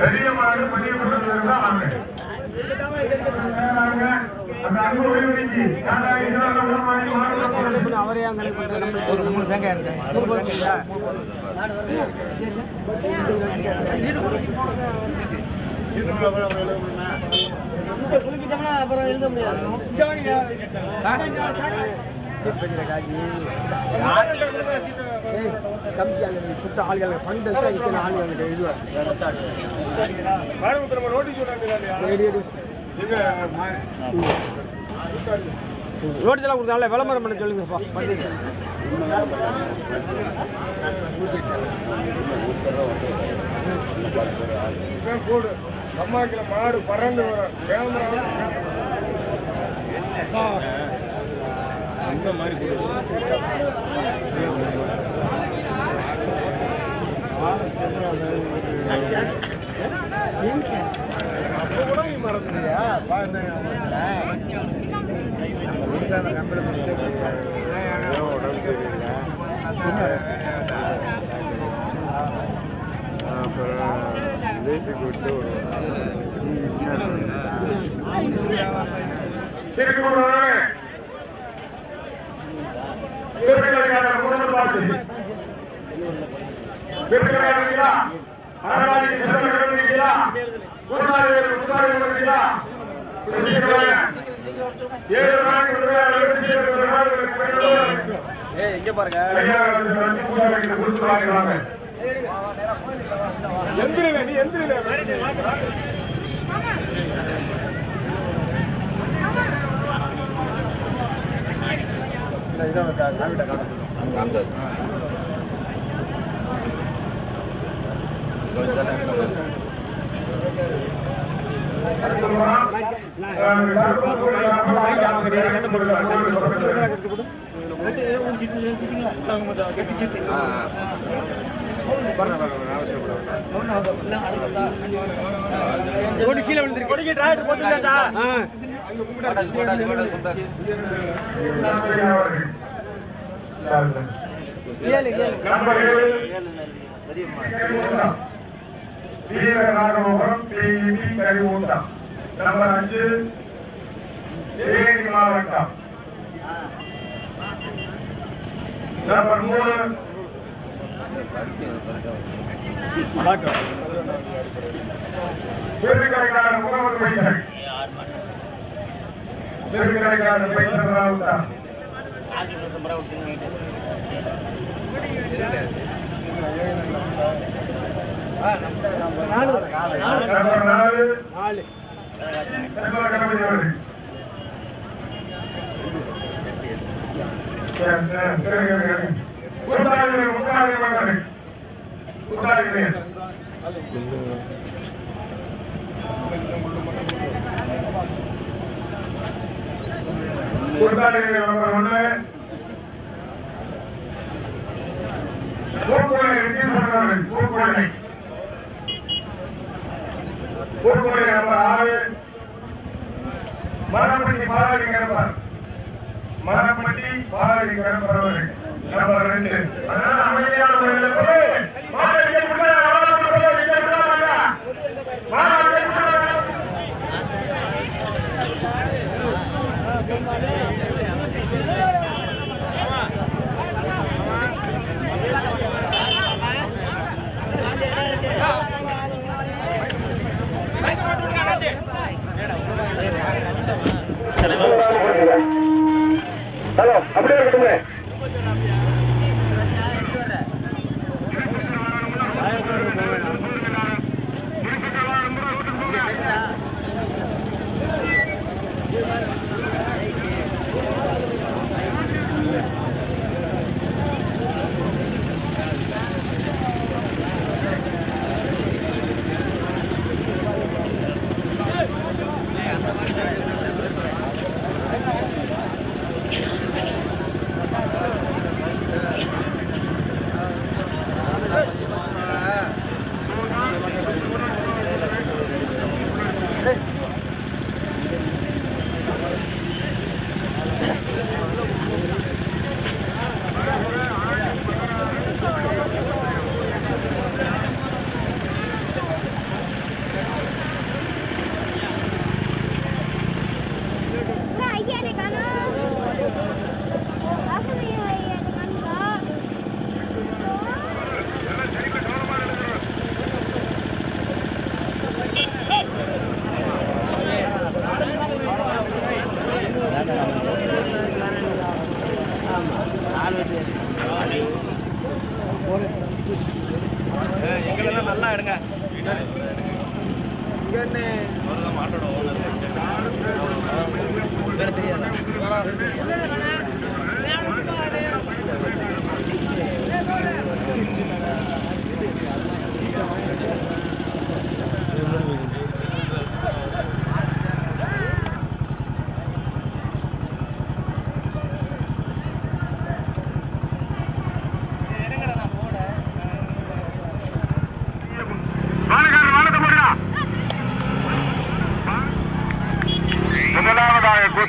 பெரிய மாடு பெரிய மாடு தான் வாங்க அவரே அங்கே ஒரு மூணு தேங்காய் இருக்கு அப்புறம் எழுத முடியாது சுத்த ஆளுகள் ஃபண்ட் ஆளுகள் எழுதுவார் நோட்டீஸ் எல்லாம் கொடுத்தால விளம்பரம் பண்ண சொல்லுங்கப்பா. கூடு அம்மாக்கில் மாடு பறந்து வரும் கேமரா சிறுகுமரே திருப்பிலக்கான முதல் பாசி திருப்பிலக்கான அரணாடி செல்வர்கள் இருக்கிறா முன்னாடி முன்னாடி இருக்கிறா ஏழு நாள் ஏய் இங்க பாருங்க. எந்திரில நீ எந்திரில இதான் சாமிட்ட காட்ட கீழே விழுந்துருக்கு கொடிக்கு டிராக்டர் போச்சுங்களா ஏழு ஏழு நம்பர் ஏழு வீரநாகபுரம் டிஇபி கரிமூட்டம் நம்பர் அஞ்சு தேனி மாவட்டம். நம்பர் மூணு திருக்கரைக்கான முகமது பைசல் திருக்கரைக்கான பைசல் மாவட்டம் நம்பர் நாலு. நம்பர் ஒன்று பூக்குழை நம்பர் ஆறு மரப்பட்டி பாலாஜி கிடப்பார் மரப்பட்டி பாலாஜி கிடப்பார் அவர்கள் நம்பர் ரெண்டு. அதனால அமைதியான முறையில் போய் மாநிலத்தை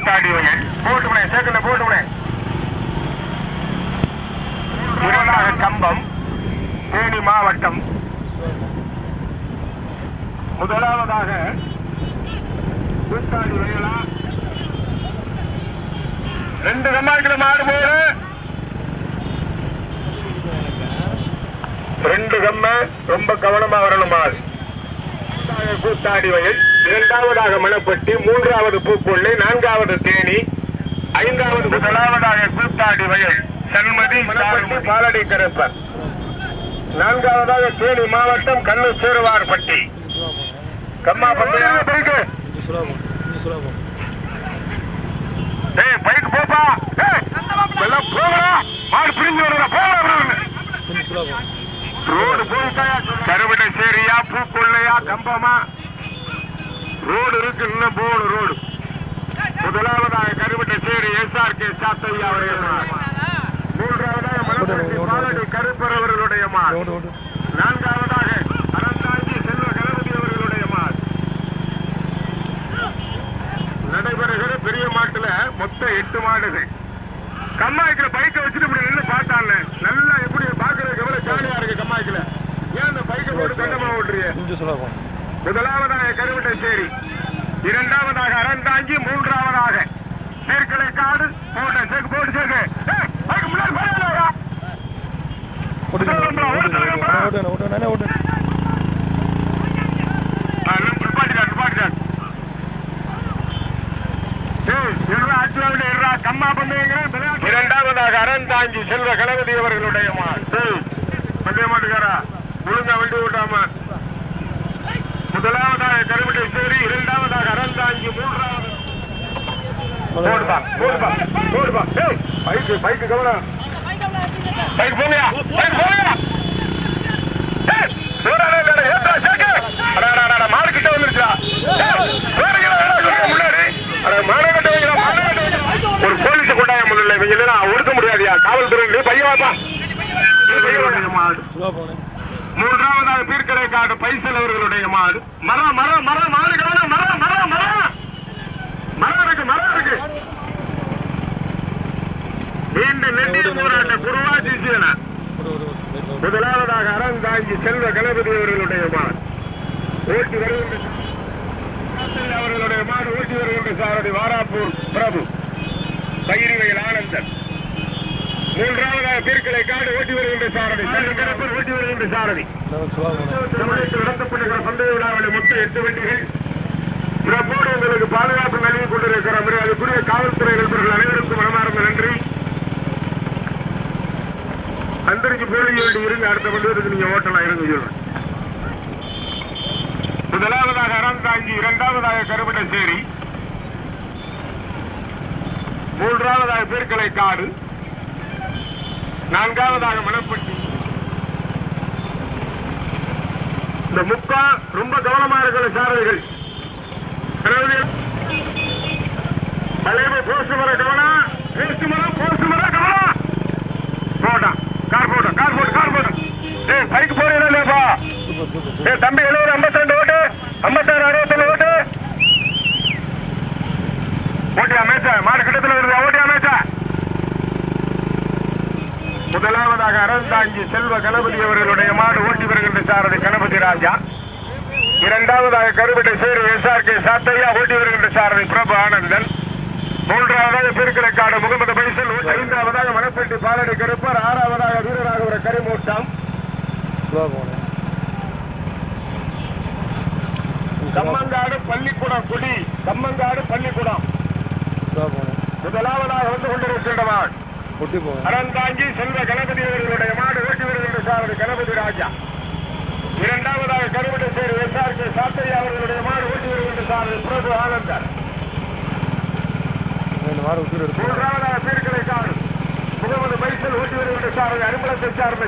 முதலாவதாக கூத்தாடியவர்கள் போட்டுமுனை சேக்கல போட்டுமுனை இரண்டாக கம்பம் தேனி மாவட்டம் முதலாவதாக கூத்தாடி வயலா. ரெண்டு கம்மாய்க்கில் மாடு ரெண்டு கம்ம ரொம்ப கவனமா வரணும் ஆள் கூத்தாடி வயல். இரண்டாவதாக மணப்பட்டி மூன்றாவது பூக்கொள்ளை நான்காவது தேனி ஐந்தாவது முதலாவதாக கூத்தாடி வயல் சண்மதி மணப்பட்டி பாலடி கருப்பர் நான்காவதாக தேனி மாவட்டம் கண்ணூர் சேருவார்பட்டி. கம்மா பந்தயம் பிறகு ஏய் பைக் போப்பா. ஏய் எல்லாம் போகடா மாடு பிரிஞ்சு வருடா போகடா ரோடு போயிட்டா கருவடை சேரியா பூக்கொள்ளையா கம்பமா? ரோடு இருக்கு இன்னும் போடு ரோடு. முதலாவதாக கருவட்டை சேரி எஸ்ஆர் கே சாத்தையா மாடு மூன்றாவதாக மலப்பட்டி பாலடி கருப்பர் அவர்களுடைய மாடு நான்காவதாக அறந்தாங்கி செல்வ கணபதி அவர்களுடைய மாடு நடைபெறுகிற பெரிய மாட்டுல மொத்தம் எட்டு மாடுகள். கம்மாய்க்குல பைக்கை வச்சுட்டு இப்படி நின்று பார்த்தாங்க. நல்லா எப்படி பாக்குறதுக்கு எவ்வளவு ஜாலியா இருக்கு கம்மாய்க்குல ஏன் அந்த பைக்கை போட்டு தண்டமா ஓட்டுறீங்க? முதலாவதாக கருவட்டை சேரி இரண்டாவதாக அறந்தாங்கி மூன்றாவதாக சீர்கலை காடு போட்ட சேக்கு போட்டு சேக்கு. இரண்டாவதாக அறந்தாங்கி செல்வ கணபதி அவர்களுடைய ஒழுங்கா வண்டி ஓட்டாம முதலாவதாக கருவட்டை சேரி இரண்டாவதாக அறந்தாங்கி மூன்றாவது. போடுப்பா போடுப்பா ஏய் பைக்கு பைக்கு கவனம். பைக் போங்கயா பைக் போங்கயா ஏய், போடாதே, இல்லடா, ஏத்தா, சேக்கு. மாடு கிட்ட போறீங்களா, வேணா, சொல்லுங்க முன்னாடி. அட, மாடு கட்ட வைங்களா, மாடு கட்ட வைங்களா. ஒரு போலீஸ் கொண்டாய முதல்ல இவங்க. இல்லைன்னா ஒடுக்க முடியாதுயா காவல்துறை பையன் வாப்பா. பையன் வாப்பா. மாடு. மூன்றாவதாக பீர்க்கரை காடு பைசல் அவர்களுடைய மாடு. மரம் மரம் மரம் மாடு மரம் மரம் மரம் மரம் இருக்கு மரம் இருக்கு. நீண்ட நெடிய போராட்ட குருவாஜி சீனா. முதலாவதாக அறந்தாங்கி செல்வ கணபதி அவர்களுடைய மாடு. ஓட்டி வருகின்ற அவர்களுடைய மாடு ஓட்டி வருகின்ற சாரதி வாராப்பூர் பிரபு. பயிரிவையில் ஆனந்தன். மூன்றாவதாக பீர்க்கலை காடு ஓட்டி வருகின்ற சாரதி. கணப்பர் ஓட்டி வருகின்ற சாரதி. தமிழகத்தில் நடத்தப்படுகிற பந்தய விழாவில் மொத்தம் எட்டு வண்டிகள். சிறப்போடு உங்களுக்கு பாதுகாப்பு நல்கி கொண்டிருக்கிற அதுக்குரிய காவல்துறை நண்பர்கள் அனைவருக்கும் மனமார்ந்த நன்றி. அந்தரிக்கு போலி வேண்டி இருங்க அடுத்த மண்டலத்துக்கு நீங்க ஓட்டலாம் இருங்க சொல்றேன். முதலாவதாக அறந்தாங்கி இரண்டாவதாக கருமட்டச்சேரி மூன்றாவதாக பேர்களை காடு. நான்காவதாக மணப்பட்டி இந்த முக்கா ரொம்ப கவனமா இருக்கிற சாரதிகள். அதாவது பழைய போஸ்ட் மர கவனம் போஸ்ட் மரம் போஸ்ட் மர கவனம் போட்டான் கார் போட்டோம் கார் போட்டு கார் போட்டோம் ஏய் பைக் போறீங்களா இல்லையாப்பா ஏ தம்பி எழுபது ஐம்பத்தி ரெண்டு ஓட்டு. ஐம்பத்தாறு அறுபத்தொன்னு ஓட்டு. ஓட்டி அமைச்சா மாடு கிட்டத்தில் வருது ஓட்டி அமைச்சா முதலாவதாக அறந்தாங்கி செல்வ கணபதி அவர்களுடைய மாடு ஓட்டி வருகின்ற சாரதி கணபதி ராஜா. இரண்டாவதாக கருவிட்டை சேரு எஸ்ஆர் கே சாத்தையா ஓட்டி வருகின்ற சாரதி பிரபு ஆனந்தன். மூன்றாவதாக பெருக்கடைக்காடு முகமது பைசல் ஐந்தாவதாக மணப்பட்டி பாலடி கருப்பர் ஆறாவதாக வீரராகவர கரிமூட்டம். கம்மங்காடு பள்ளிக்கூடம் குடி கம்மங்காடு பள்ளிக்கூடம். முதலாவதாக வந்து கொண்டிருக்கின்ற மாடு அறந்தாங்கி செல்வ கணபதி அவர்களுடைய மாடு ஓட்டி வருகின்ற சாரதி ராஜா. இரண்டாவதாக கருவட்டை சேர் எஸ்ஆர்கே சாத்தையா அவர்களுடைய மாடு ஓட்டி வருகின்ற சார் பிரபு ஆனந்தர். மூன்றாவதாக பீர்களை காடு முகமது மைசல் ஓட்டி வருகின்ற சார் சார்ந்த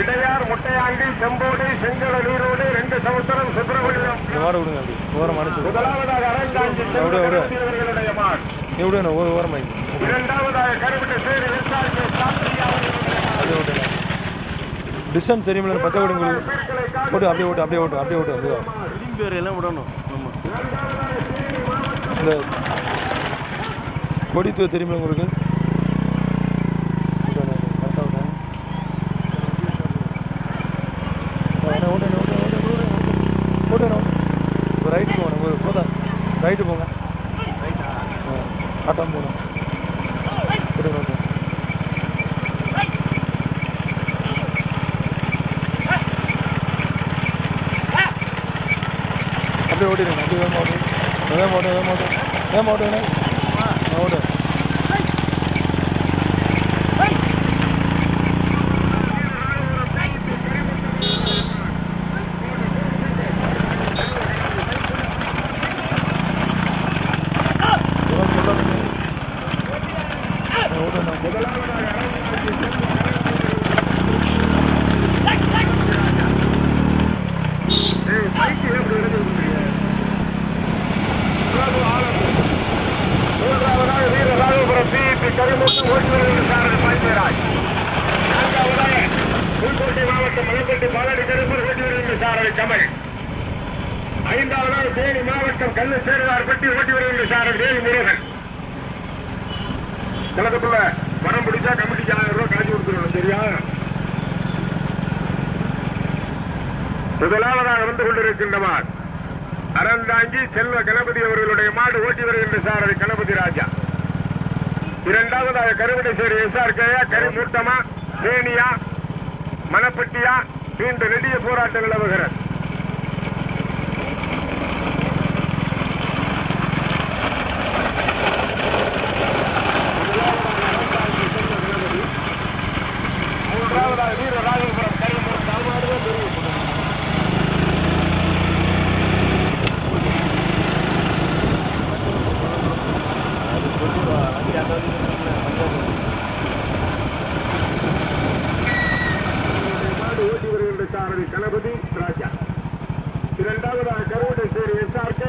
இடையார் முட்டையாண்டி செம்போடு செங்கல நீரோடு ரெண்டு சமுத்திரம் சுப்பிரமணியம். முதலாவதாக அரங்காஞ்சி. அவர்களுடைய மாடு. நீ விடுங்க ஒரு ஓரம் இரண்டாவதாக கருவட்டை சேர் டிஸ்டன்ஸ் தெரியுமில்ல பச்சை உங்களுக்கு. காடு போட்டு அப்படியே விட்டு அப்படியே விட்டு அப்படியே விட்டு அப்படியே பேர் எல்லாம் விடணும் நம்ம. இந்த கொடித்துவ தெரியுமா உங்களுக்கு? Come on, Donna. பிஇபி கரிமுத்து ஓட்டி வருகின்ற சாரதி பாய்மராஜ். நான்காவதாக புதுக்கோட்டை மாவட்டம் மலப்பட்டி பாலடி கருப்பூர் ஓட்டி வருகின்ற சாரதி கமல் ஐந்தாவதாக தேனி மாவட்டம் கல்லு சேருவார்பட்டி ஓட்டி வருகின்ற சாரதி வேலு முருகன் கலக்கத்துள்ள மரம் பிடிச்சா கமிட்டிக்கு ஆயிரம் ரூபாய் காட்சி கொடுத்துருவோம் சரியா முதலாவதாக வந்து கொண்டிருக்கின்றவர் அறந்தாங்கி செல்வ கணபதி அவர்களுடைய மாடு ஓட்டி வருகின்ற சாரதி கணபதி ராஜா இரண்டாவதாக கருவடைசேரி எஸ்ஆர்கேயா கரிமூட்டமா தேனியா மணப்பட்டியா நீண்ட நெடிய போராட்டம் நிலவுகிறது மூன்றாவதாக வீரராஜபுரம் கரிமூட்டம் மாடுதான் தெரியும் மாடு ஓட்டி தளபதி ராஜா. இரண்டாவதாக கருவடை சேரி எஸ்ஆர்கே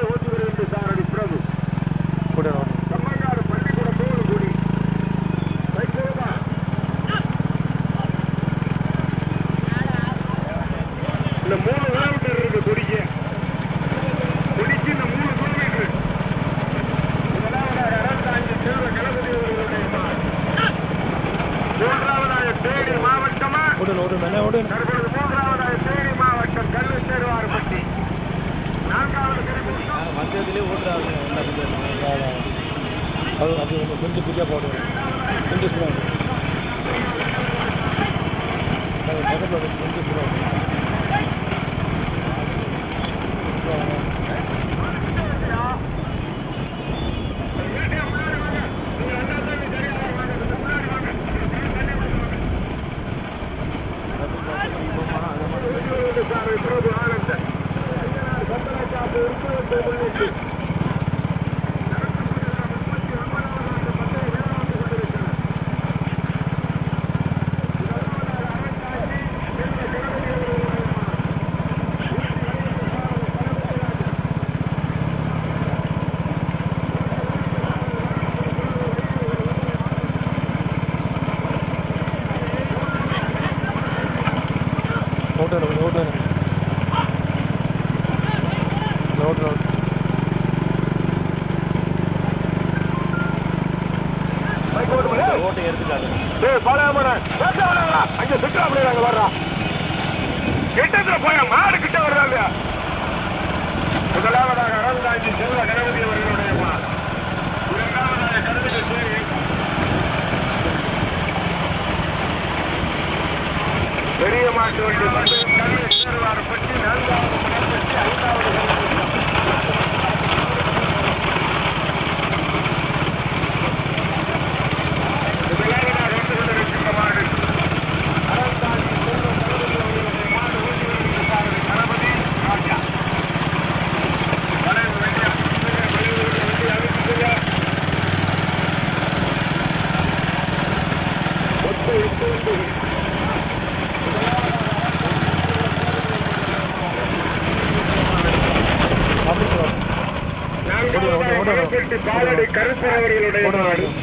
கொஞ்சம்.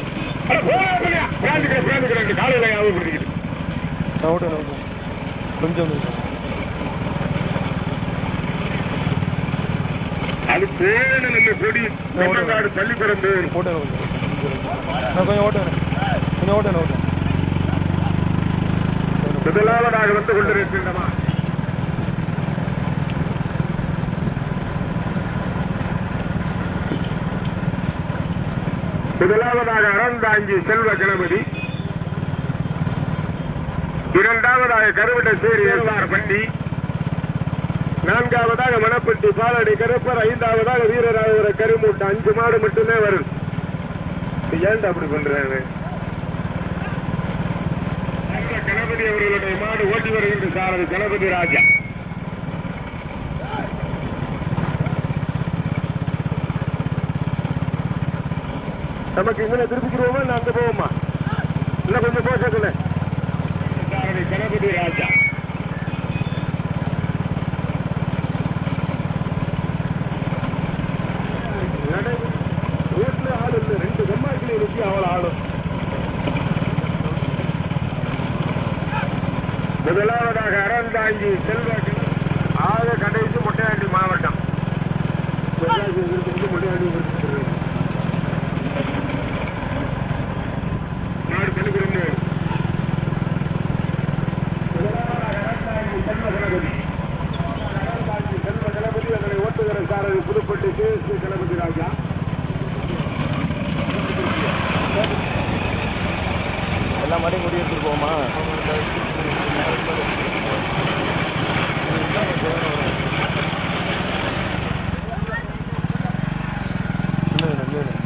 அது போன நம்ம கொடி தமிழ்நாடு ஓட்டுறேன் கொஞ்சம் நான் கொஞ்சம் ஓட்டுறேன் கொஞ்சம் ஓட்டுறேன் ஓட்டுறேன் முதலாவதாக வந்து கொண்டிருக்கின்றமா முதலாவதாக அறந்தாங்கி செல்வ கணபதி. இரண்டாவதாக கருவட்டச்சேரி எல்வார் பண்டி. நான்காவதாக மணப்பட்டி பாலாடி கருப்பர். ஐந்தாவதாக வீரராக கருமூட்டை. அஞ்சு மாடு மட்டுமே வரும். ஏன்டா அப்படி பண்றாங்க? கணபதி அவர்களுடைய மாடு ஓட்டி வருகின்ற சாரதி கணபதி ராஜா. நமக்கு இங்கே திருப்பிக்கிறோமா நான் அங்க போவோமா? இன்னும் கொஞ்சம் போசக்கல சாரதி கணபதி ராஜா. வீட்டுல ஆள் இல்லை. ரெண்டு கம்மாக்கிலே இருக்கு அவள் ஆளும். முதலாவதாக அறந்தாங்கி செல்வ ஆக கடைசி முட்டையாண்டி மாவட்டம். முட்டையாண்டி விருதுக்கு. நாடு பள்ளிக்கூடம் முதலாவதாக அறந்தாங்கி செல்வ கணபதி அறந்தாங்கி செல்வ கணபதி அதனை ஓட்டுகிற சாரதி புதுப்பட்டி கே எஸ் கணபதி ராஜா எல்லா மாட்டையும் கொடி எடுத்துட்டு போமா இன்னும் இல்லை, இன்னும் இல்லை.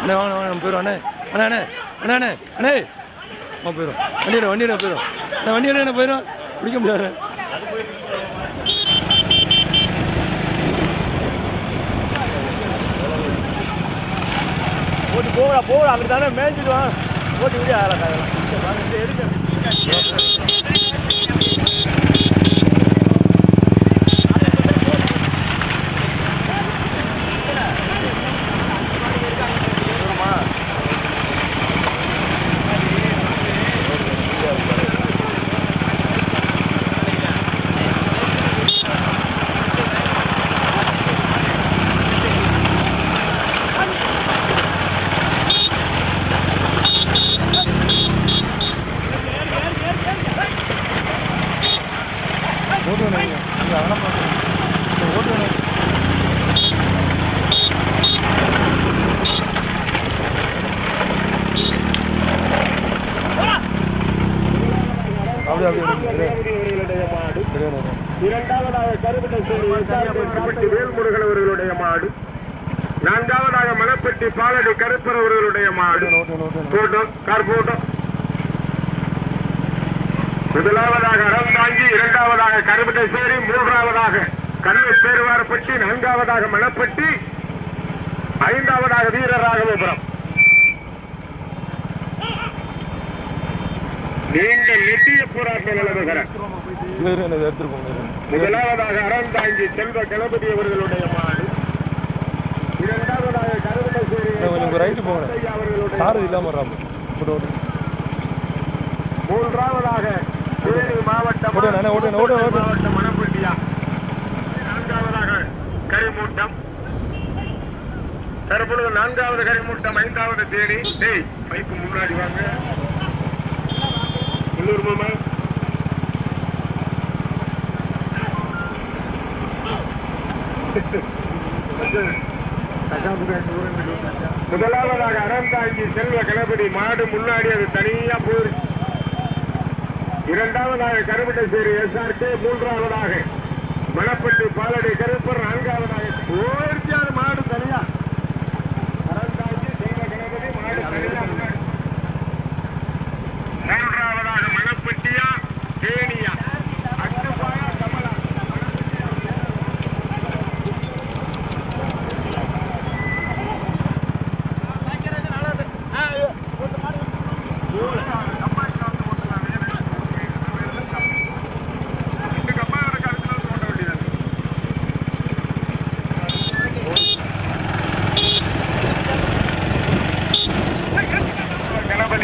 அண்ணே வாங்க வாங்க நம்ம போயிடும் அண்ணே அண்ணே அண்ணே அண்ணே அண்ணே. அண்ணே போயிடும் வண்டியில் வண்டியில் போயிடும் அண்ணே வண்டியில் என்ன போயிடும் பிடிக்க முடியாது. ஓட்டி போகலாம் போகலாம் அப்படி தானே மேய்ஞ்சிடுவான். ஓட்டி விட அதெல்லாம் எடுக்க ஓட்டுவேன் நீங்கள் அதெல்லாம் பார்த்து ஓட்டுவேன் அப்படி அப்படி அப்படி கணபதி அவர்களுடைய மாடு தெரியாது இரண்டாவதாக கருப்பட்டி வேல்முருகன் அவர்களுடைய மாடு நான்காவதாக மணப்பட்டி பாலடி கருப்பர் அவர்களுடைய மாடு ஓட்டுவேன் ஓட்டுவேன் போட்டோம் கார் போட்டோம் முதலாவதாக அறந்தாங்கி இரண்டாவதாக கருப்பட்டேஸ்வரி மூன்றாவதாக கண்ணு பேருவாரப்பட்டி நான்காவதாக மணப்பட்டி ஐந்தாவதாக வீரராகவபுரம் நீங்கள் நெட்டிய போராட்டம் நிலவுகிற இல்லை இரு, எனக்கு எடுத்துட்டு போங்க இரு. முதலாவதாக அறந்தாங்கி செல்வ கணபதி அவர்களுடைய மாடு இரண்டாவதாக நான் கொஞ்சம் ரைட்டு போங்க சாரதி இல்லாமல் ஓட்டு மூன்றாவதாக தேனி மாவட்டம். மாவட்டம் மணப்பட்டியா. நான்காவதாக கரிமூட்டம். தற்பொழுது நான்காவது கரிமூட்டம் ஐந்தாவது தேனி. டேய் பைக்கு முன்னாடி வாங்க. இன்னொரு மாமா. முதலாவதாக அறந்தாங்கி செல்வ கணபதி மாடு முன்னாடி அது தனியா போயிருச்சு இரண்டாவதாக கருமட்டச்சேரி எஸ்ஆர்கே மூன்றாவதாக மணப்பட்டி பாலடி கருப்பர் நான்காவதாக. போயிருச்சு அது மாடு தனியா அறந்தாங்கி செல்வ கணபதி மாடு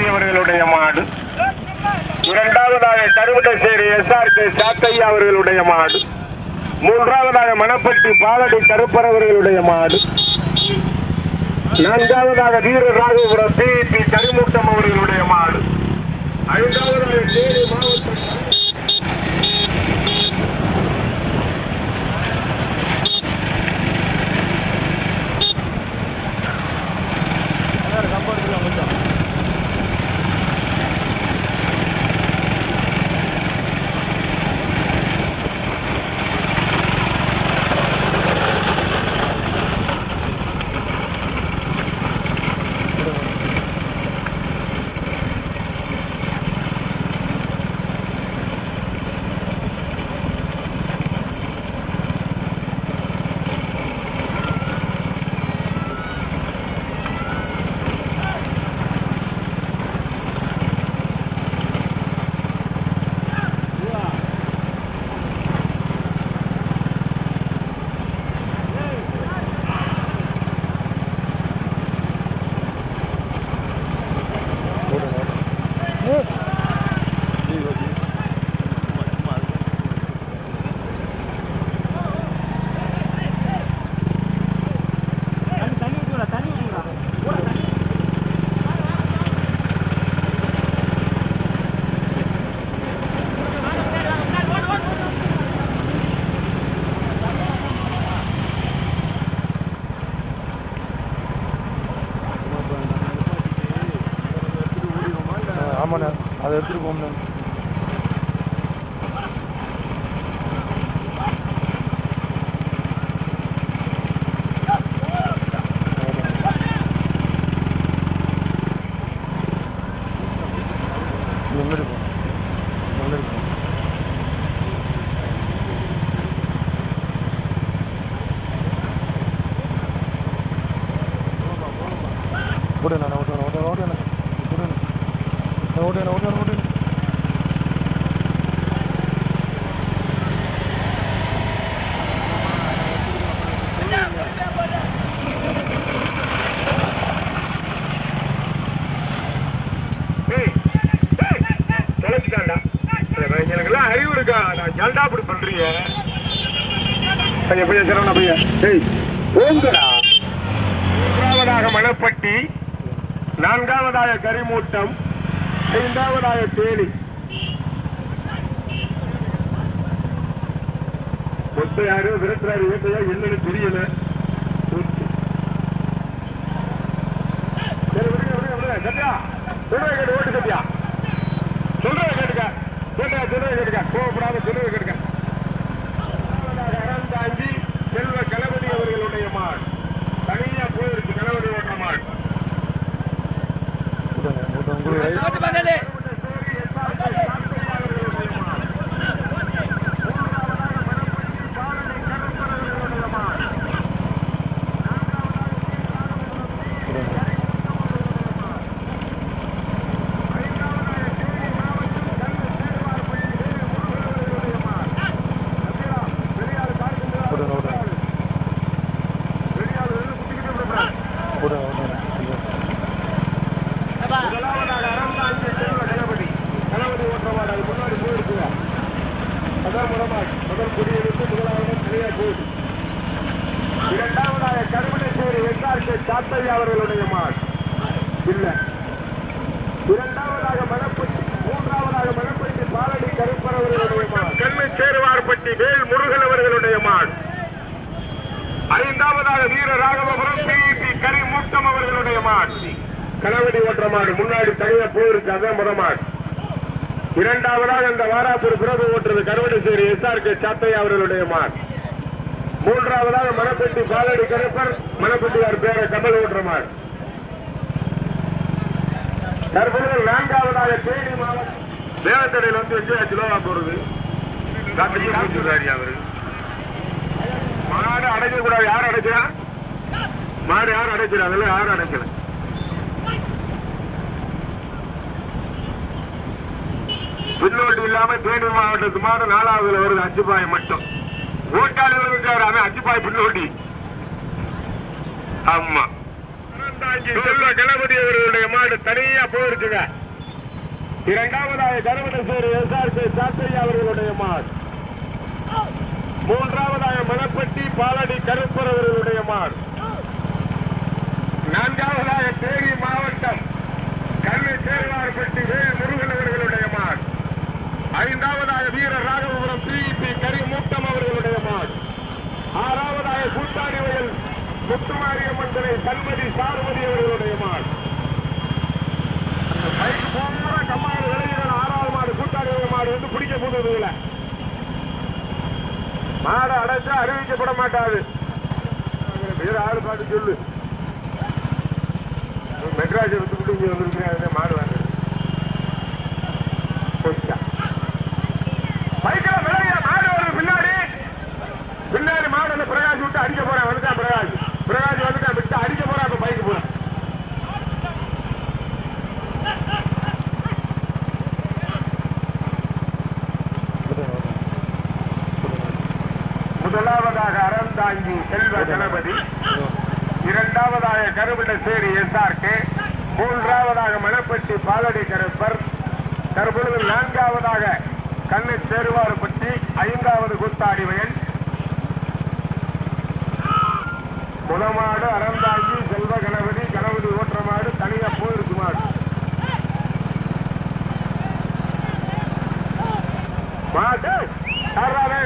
அவர்களுடைய மாடு இரண்டாவதாக கருவட்டசேரி எஸ்ஆர்கே சாத்தையா அவர்களுடைய மாடு. மூன்றாவதாக மணப்பட்டி பாலடி கருப்பரவர்களுடைய மாடு. நான்காவதாக வீர ராகபுரம் பிபி கரிமுட்டம் அவர்களுடைய மாடு. ஐந்தாவதாக தேனி மாவட்டம் Haberdir ondan. ஏன்டா அப்படி பண்றீங்க? எப்படி சிறந்த பையன் மணப்பட்டி நான்காவதாக கரிமூட்டம் ஐந்தாவதாக தேனி. மொத்தம் யாரும் விரட்டுறாரு என்னன்னு தெரியல. காராப்பூர் இந்த ஓட்டுறது பிரபு ஓட்டுறது ஆர் கே சாத்தையா அவர்களுடைய மார் மூன்றாவதாக மணப்பட்டி பாலடி கருப்பர் மணப்பட்டியார் பேர கமல் ஓட்டுற மார் தற்போது நான்காவதாக தேனி மாவட்டம் வேலத்தடையில் வந்து வெஞ்சா கிலோவா போறது. அவரு மாடு அடைக்க கூடாது யார் அடைக்கிறா மாடு யார் அடைக்கிறா அதெல்லாம் யாரும் அடைக்கல பின்னோட்டு இல்லாம தேனி மாவட்ட சுமார் நாலாவதுல வருது அச்சுப்பாய் மட்டும். ஓட்டாளி இருக்காரு அச்சுப்பாய் பின்னோட்டி ஆமா. சொல்ல கணபதி அவர்களுடைய மாடு தனியா போயிருக்குங்க இரண்டாவதாக கருவடசேரி எஸ்ஆர்கே சாத்தையா அவர்களுடைய மாடு. மூன்றாவதாக மணப்பட்டி பாலடி கருப்பர் அவர்களுடைய மாடு. நான்காவதாக தேனி மாவட்டம் கண்ணு சேர்வார்பட்டி வேறு ஐந்தாவதாக வீர ராகவபுரம் பிஇபி கரிமூட்டம் அவர்களுடைய மாடு. ஆறாவதாக கூட்டாடி வயல் முத்துமாரியம்மன் துறை கண்மதி சாருமதி அவர்களுடைய மாடு. பைக் பூரா கம்மாடு விளையிற ஆறாவது மாடு கூட்டாடி மாடு வந்து பிடிக்க போதுல மாடு அடைச்சா அறிவிக்கப்பட மாட்டாது. வேற ஆடு பாட்டு சொல்லு. மெட்ராஸ் எடுத்துக்கிட்டு இங்கே வந்திருக்கிறேன் மாடு வாங்க போச்சா பைக்கில் விளைய மாடு வருது பின்னாடி பின்னாடி மாடு வந்து பிரகாஷ் விட்டு அடிக்க போறேன் வந்துட்டான் பிரகாஷ் பிரகாஷ் வந்துட்டான் விட்டு அடிக்க போறான் அப்ப பைக்கு போறேன் முதலாவதாக அறந்தாங்கி செல்வ கணபதி இரண்டாவதாக கருவிடசேரி எஸ்ஆர்கே மூன்றாவதாக மணப்பட்டி பாலடி கருப்பர் தற்பொழுது நான்காவதாக கண்ணை சேருவாறுபட்டி ஐந்தாவது கூத்தாடி வயல் குளமாடு அறந்தாங்கி செல்வ கணபதி கணபதி ஓட்டுற மாடு தனியா போயிருக்கு மாடு மாடு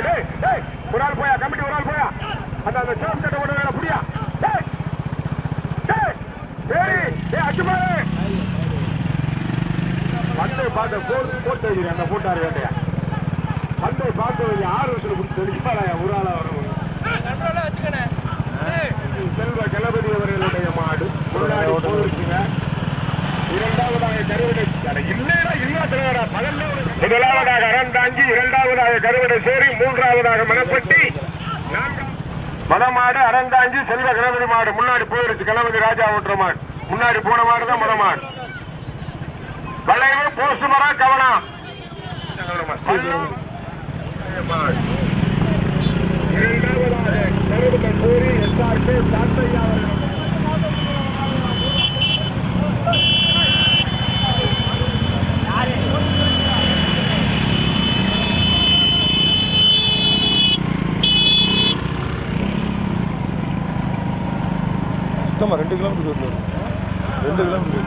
டேய், டேய், ஒரு ஆள் போயா கமிட்டி ஒரு ஆள் போயா? அந்த அந்த சோப் கட்ட ஓட வேலை புடியா? டேய், டேய், டேய், டேய், பார்த்த போட்டு போட்டு அந்த போட்டாரு வேட்டையா. பந்தை பார்த்து ஆர்வத்தில் பிடிச்சி அடிப்பாடா ஒரு ஆளா வரணும் செல்வ கணபதி அவர்களுடைய மாடு. முன்னாடி போயிருக்குங்க. இரண்டாவதாக கருவடை இல்லைடா இல்லாதடா பகல்ல முதலாவதாக அறந்தாங்கி இரண்டாவதாக கருவடை சேரி மூன்றாவதாக மணப்பட்டி. நான்காம் மணமாடு அறந்தாங்கி செல்வ கணபதி மாடு. முன்னாடி போயிருச்சு கணபதி ராஜா ஓட்டுற மாடு. முன்னாடி போன மாடு தான் மணமாடு வளைவு போசு மரம் கவனம் இரண்டாவதாக கருவடை சேரி எஸ்ஆர்கே சாத்தையா அவர்கள் சுத்தமாக ரெண்டு கிலோமீட்டர் தூரத்தில் வரும். ரெண்டு கிலோமீட்டர்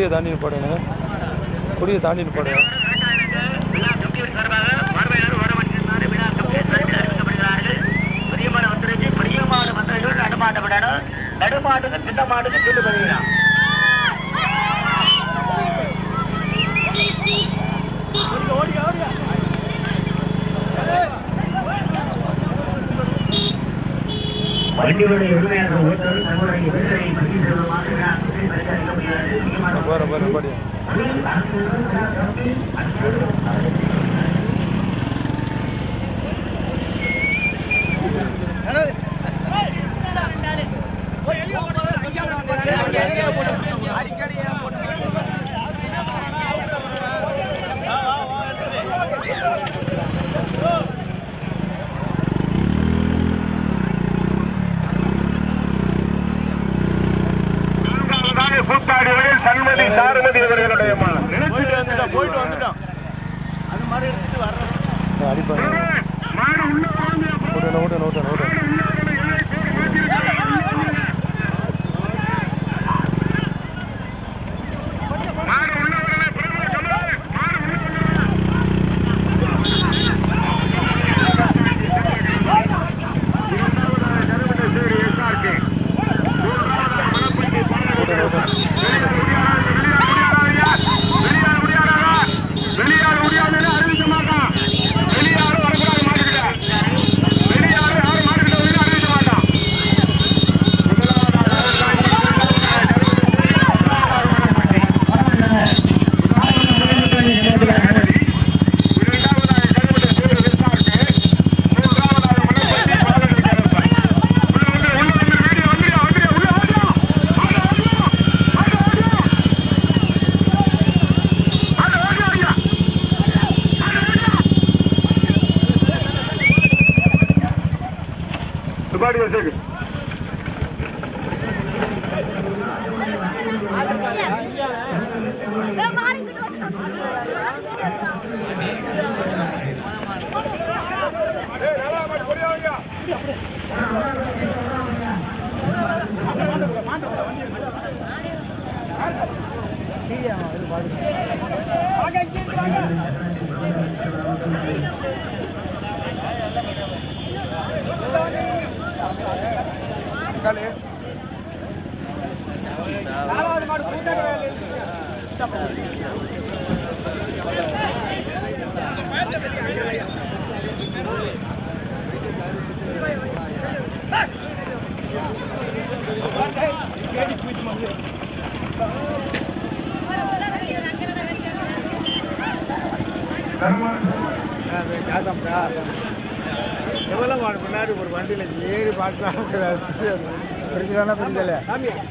கொடியை தாண்டி போடுங்க. கொடியை தாண்டி போடுங்க. நடுமாட்டுக்கு சின்ன மாட்டுக்கு சிண்டு பதிலாம் வண்டியுடைய உரிமையாக ஓட்டல் தங்களுடைய விடுதலை முடியாது போகிறேன் olvídense பிரிஞ்சுதானே பிரிஞ்சல